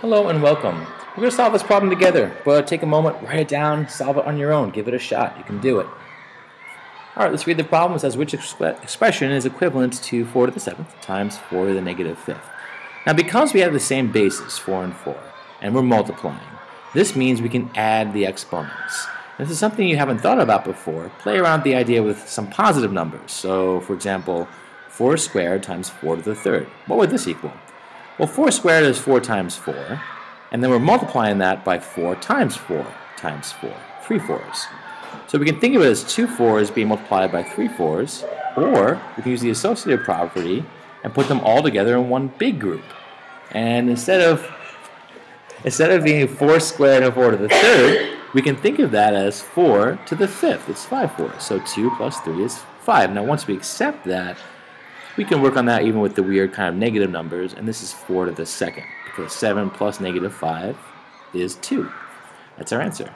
Hello and welcome. We're going to solve this problem together, but take a moment, write it down, solve it on your own, give it a shot. You can do it. Alright, let's read the problem. It says which exp expression is equivalent to 4 to the 7th times 4 to the negative 5th. Now because we have the same basis, 4 and 4, and we're multiplying, this means we can add the exponents. This is something you haven't thought about before. Play around the idea with some positive numbers. So, for example, 4 squared times 4 to the third. What would this equal? Well, 4 squared is 4 times 4, and then we're multiplying that by 4 times 4 times 4, 3 fours. So we can think of it as 2 fours being multiplied by 3 fours, or we can use the associative property and put them all together in one big group. And instead of instead of being 4 squared and 4 to the third, we can think of that as 4 to the fifth. It's 5 fours. So 2 plus 3 is 5. Now once we accept that, we can work on that even with the weird kind of negative numbers, and this is 4 to the second, because 7 plus negative 5 is 2. That's our answer.